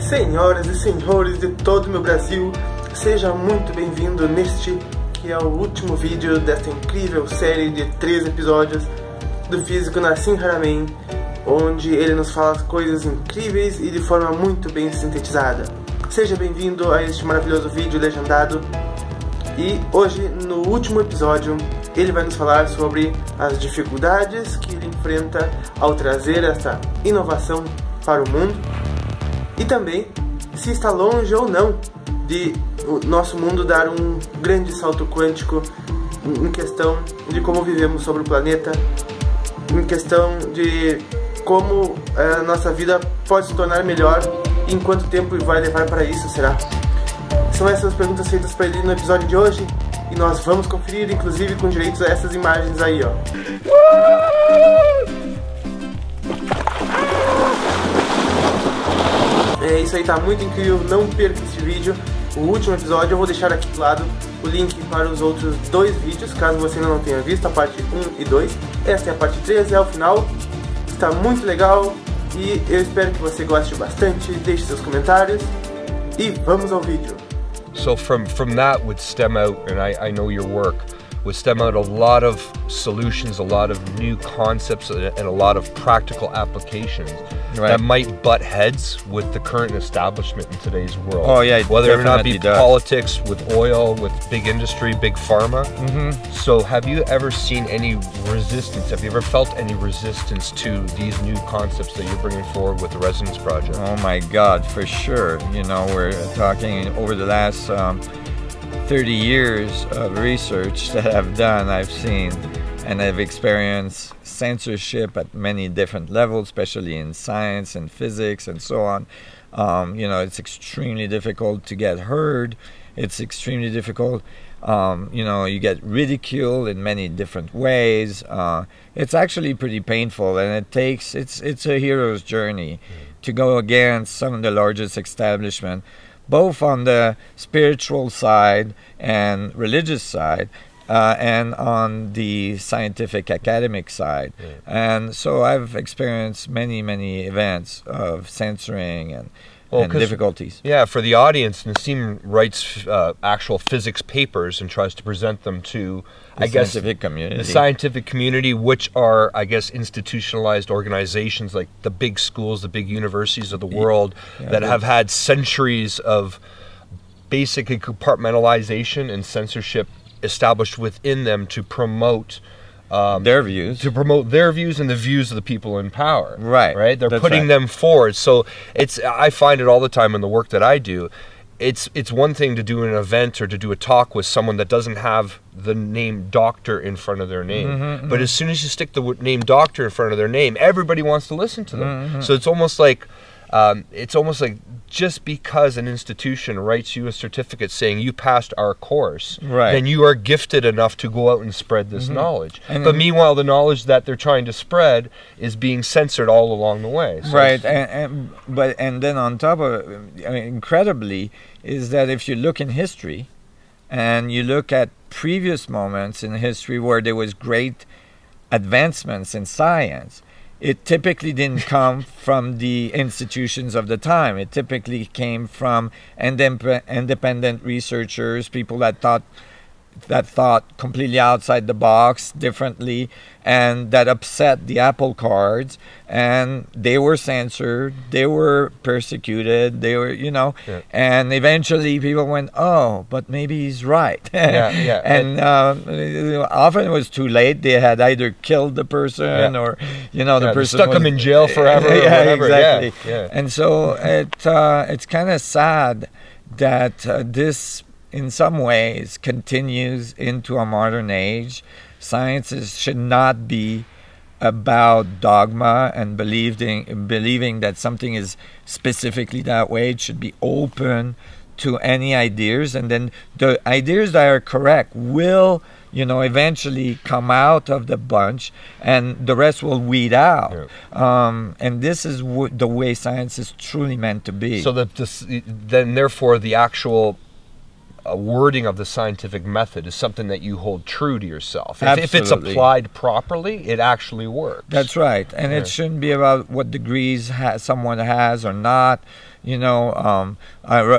Senhoras e senhores de todo o meu Brasil, seja muito bem-vindo neste que é o último vídeo desta incrível série de três episódios do físico Nassim Haramein, onde ele nos fala coisas incríveis e de forma muito bem sintetizada. Seja bem-vindo a este maravilhoso vídeo legendado e hoje, no último episódio, ele vai nos falar sobre as dificuldades que ele enfrenta ao trazer essa inovação para o mundo e também se está longe ou não de o nosso mundo dar um grande salto quântico em questão de como vivemos sobre o planeta, em questão de como eh, a nossa vida pode se tornar melhor e em quanto tempo vai levar para isso, será? São essas perguntas feitas para ele no episódio de hoje e nós vamos conferir, inclusive com direitos a essas imagens aí, ó. É, isso aí tá muito incrível, não perca esse vídeo. O último episódio eu vou deixar aqui do lado o link para os outros dois vídeos, caso você ainda não tenha visto, a parte 1 e 2. Esta é a parte 3, é o final. Está muito legal e eu espero que você goste bastante. Deixe seus comentários e vamos ao vídeo. So from from that would stem out, and I, I know your work would stem out a lot of solutions, a lot of new concepts, and a lot of practical applications Right. that might butt heads with the current establishment in today's world. Oh, yeah, whether it not be does. politics, with oil, with big industry, big pharma. Mm-hmm. So, have you ever seen any resistance? Have you ever felt any resistance to these new concepts that you're bringing forward with the Resonance Project? Oh my God, for sure. You know, we're talking over the last um, 30 years of research that I've done, I've seen and I've experienced censorship at many different levels, especially in science and physics and so on. Um, you know, it's extremely difficult to get heard. It's extremely difficult. Um, you know, you get ridiculed in many different ways. Uh, it's actually pretty painful, and it takes it's it's a hero's journey to go against some of the largest establishment, both on the spiritual side and religious side, uh, and on the scientific academic side. And so I've experienced many many events of censoring and, Well, and difficulties. Yeah, for the audience, Nassim writes uh, actual physics papers and tries to present them to, The I guess, scientific community. the scientific community, which are, I guess, institutionalized organizations like the big schools, the big universities of the world Yeah, that have had centuries of basically compartmentalization and censorship established within them to promote. Um, Their views. to promote their views and the views of the people in power. Right. Right. They're That's putting right. them forward. So it's I find it all the time in the work that I do. It's it's one thing to do an event or to do a talk with someone that doesn't have the name doctor in front of their name. Mm-hmm, But as soon as you stick the name doctor in front of their name, everybody wants to listen to them. Mm-hmm. So it's almost like um, it's almost like just because an institution writes you a certificate saying you passed our course, Right. Then you are gifted enough to go out and spread this knowledge. And but meanwhile, the knowledge that they're trying to spread is being censored all along the way. So right and, and but and then on top of I mean, incredibly is that if you look in history and you look at previous moments in history where there was great advancements in science it typically didn't come from the institutions of the time. It typically came from independent researchers people that thought that thought completely outside the box differently and that upset the apple cards and they were censored they were persecuted they were you know Yeah. and eventually people went oh but maybe he's right Yeah, yeah. and um, often it was too late they had either killed the person Yeah. or you know the Yeah, person stuck was- him in jail forever or yeah whatever. Yeah, exactly yeah. and so it uh, it's kind of sad that uh, this in some ways continues into a modern age. Science is, should not be about dogma and believing believing that something is specifically that way. It should be open to any ideas. And then the ideas that are correct will you know eventually come out of the bunch and the rest will weed out. Um, and this is w- the way science is truly meant to be. So that this, then, therefore, the actual a wording of the scientific method is something that you hold true to yourself. If, if it's applied properly, it actually works. That's right, and Yeah. it shouldn't be about what degrees ha- someone has or not. You know, um,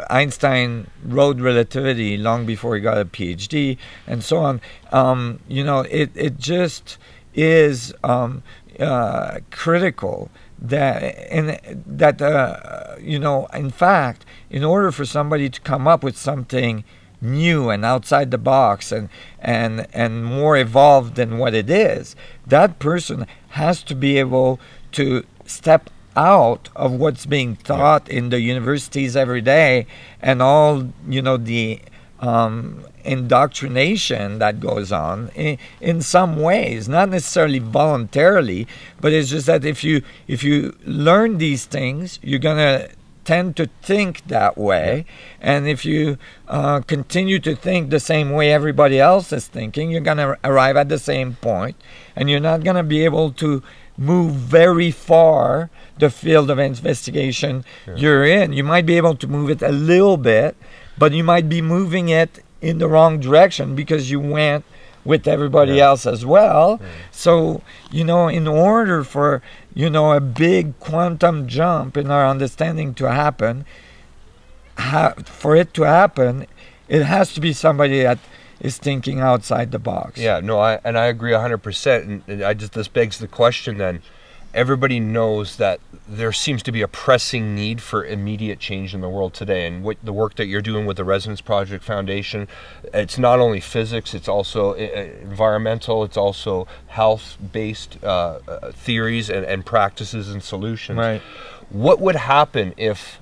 Einstein wrote relativity long before he got a PhD, and so on. Um, you know, it it just is um, uh, critical that and that uh, you know, in fact, in order for somebody to come up with something new and outside the box and and and more evolved than what it is that person has to be able to step out of what's being taught in the universities every day and all you know the um, indoctrination that goes on in, in some ways not necessarily voluntarily but it's just that if you if you learn these things you're gonna tend to think that way. And if you uh, continue to think the same way everybody else is thinking, you're going to arrive at the same point, and you're not going to be able to move very far the field of investigation you're in. You might be able to move it a little bit, but you might be moving it in the wrong direction because you went with everybody Yeah. else as well. Mm. So, you know, in order for, you know, a big quantum jump in our understanding to happen, ha- for it to happen, it has to be somebody that is thinking outside the box. Yeah, no, I and I agree hundred percent. And, and I just this begs the question then. Everybody knows that there seems to be a pressing need for immediate change in the world today, and what the work that you're doing with the Resonance Project Foundation, it's not only physics, it's also uh, environmental, it's also health-based uh, uh, theories and, and practices and solutions. Right. What would happen if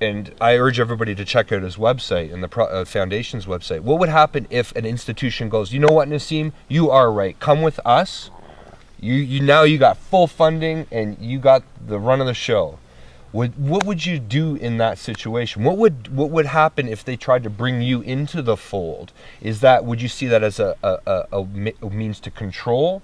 and I urge everybody to check out his website and the pro- uh, foundation's website. What would happen if an institution goes, you know what, Nassim, you are right. Come with us. You you now you got full funding and you got the run of the show. Would what would you do in that situation? What would what would happen if they tried to bring you into the fold? Is that would you see that as a a, a, a means to control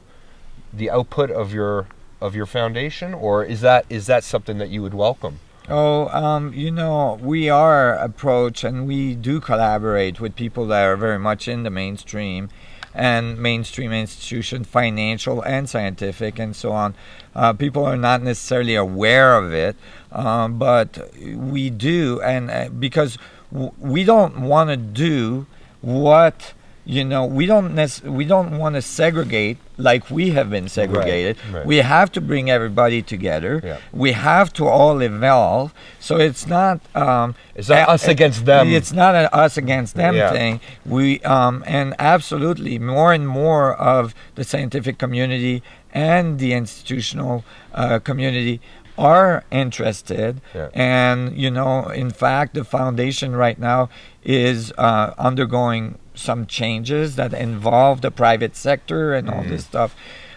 the output of your of your foundation, or is that is that something that you would welcome? Oh, um, you know, we are approach and we do collaborate with people that are very much in the mainstream and mainstream institutions, financial and scientific, and so on. Uh, people are not necessarily aware of it, um, but we do, and uh, because we don't want to do what you know, we don't nec- we don't want to segregate like we have been segregated. right. We have to bring everybody together. Yeah. We have to all evolve. So it's not. Um, It's not a- us against them. It's not an us against them Yeah. thing. We um, and absolutely more and more of the scientific community and the institutional uh, community are interested Yeah. and you know in fact the foundation right now is uh, undergoing some changes that involve the private sector and all this stuff.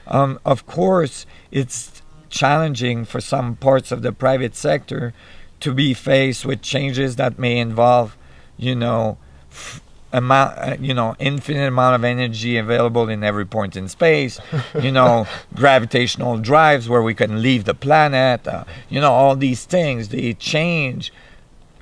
Um, of course it's challenging for some parts of the private sector to be faced with changes that may involve you know f- amount uh, you know infinite amount of energy available in every point in space you know gravitational drives where we can leave the planet uh, you know all these things they change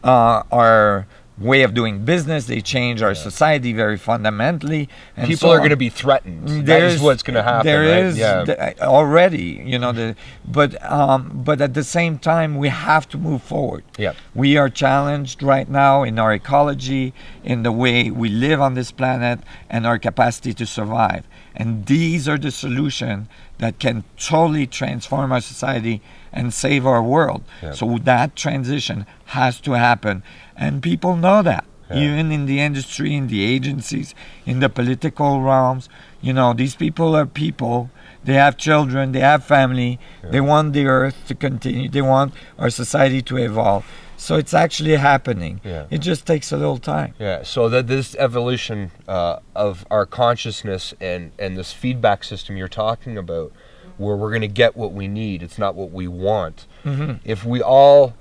uh, our way of doing business they change our society very fundamentally and People so are going to be threatened. That There's- is what's going to happen. There right? is yeah. th- already, you know, the, but um, but at the same time, we have to move forward. Yeah. We are challenged right now in our ecology, in the way we live on this planet, and our capacity to survive. And these are the solutions that can totally transform our society and save our world. Yeah. So that transition has to happen, and people know that. Yeah. Even in the industry, in the agencies, in the political realms, you know, these people are people. They have children, they have family, they want the earth to continue, they want our society to evolve. So it's actually happening. Yeah. It just takes a little time. Yeah, so that this evolution uh, of our consciousness and and this feedback system you're talking about, where we're going to get what we need, it's not what we want. Mm-hmm. If we all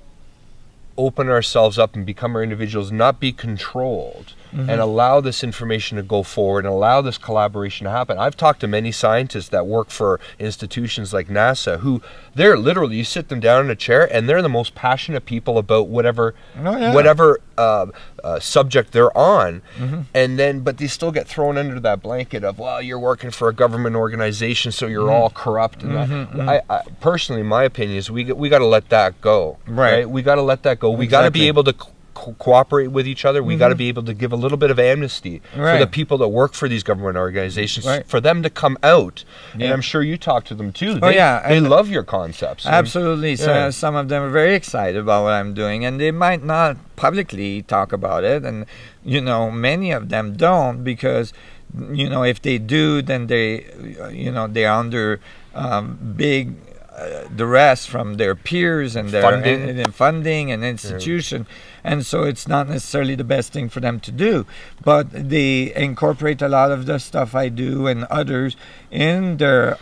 open ourselves up and become our individuals, not be controlled, mm-hmm. and allow this information to go forward and allow this collaboration to happen. I've talked to many scientists that work for institutions like NASA who they're literally you sit them down in a chair and they're the most passionate people about whatever oh, yeah. whatever uh, uh, subject they're on, mm-hmm. and then but they still get thrown under that blanket of well you're working for a government organization so you're mm-hmm. all corrupt and mm-hmm, mm-hmm. I, I, personally my opinion is we we got to let that go right. right? we got to let that go we got to be able to co- cooperate with each other. We mm-hmm. got to be able to give a little bit of amnesty right. for the people that work for these government organizations, right. for them to come out. Yeah. And I'm sure you talk to them too. Oh, they, yeah. They and love your concepts. Absolutely. So yeah. some of them are very excited about what I'm doing, and they might not publicly talk about it. And, you know, many of them don't because, you know, if they do, then they, you know, they're under um, big uh, duress from their peers and their funding. and, and funding and institution. Yeah. and so it's not necessarily the best thing for them to do but they incorporate a lot of the stuff i do and others in their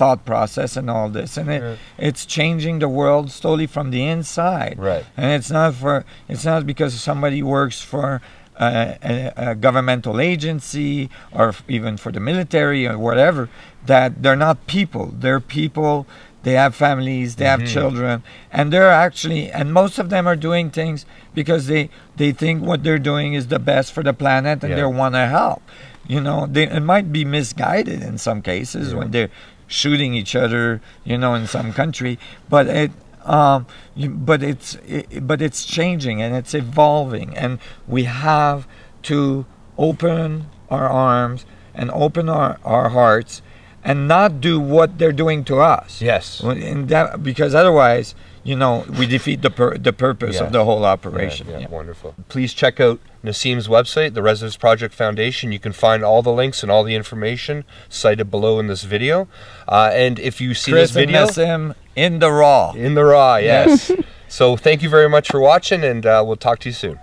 thought process and all this. And it, yeah. it's changing the world slowly from the inside. Right. And it's not for it's not because somebody works for a, a, a, governmental agency or even for the military or whatever that they're not people. They're people they have families they mm-hmm. have children and they're actually and most of them are doing things because they they think what they're doing is the best for the planet and yeah. they want to help you know they it might be misguided in some cases yeah. when they're shooting each other you know in some country but it um, but it's it, but it's changing and it's evolving and we have to open our arms and open our, our hearts and not do what they're doing to us. Yes. And That, because otherwise, you know, we defeat the pur- the purpose yes. of the whole operation. Yeah, yeah, yeah, wonderful. Please check out Nassim's website, the Resonance Project Foundation. You can find all the links and all the information cited below in this video. Uh, and if you see Chris this video, Nassim in the raw. In the raw, yes. so thank you very much for watching, and uh, we'll talk to you soon.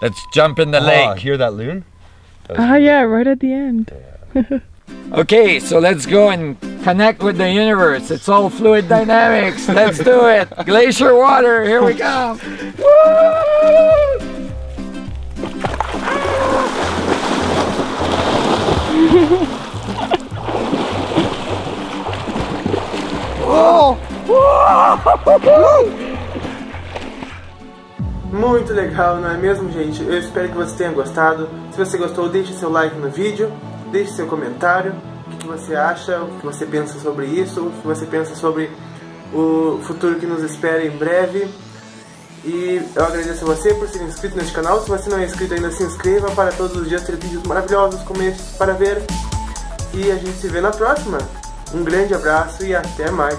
Let's jump in the oh, lake. Hear that loon? Ah, uh, yeah, right at the end. Okay, so let's go and connect with the universe. It's all fluid dynamics. Let's do it. Glacier water, here we go. Muito legal, não é mesmo, gente? Eu espero que você tenha gostado. Se você gostou, deixe seu like no vídeo deixe seu comentário, o que você acha, o que você pensa sobre isso, o que você pensa sobre o futuro que nos espera em breve. E eu agradeço a você por ser inscrito neste canal. Se você não é inscrito ainda, se inscreva para todos os dias ter vídeos maravilhosos como estes para ver. E a gente se vê na próxima. Um grande abraço e até mais.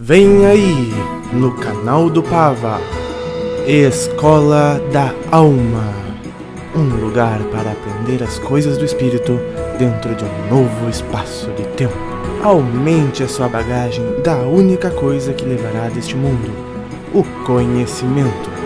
Vem aí no canal do Pava, Escola da Alma um lugar para aprender as coisas do espírito dentro de um novo espaço de tempo. Aumente a sua bagagem da única coisa que levará deste mundo: o conhecimento.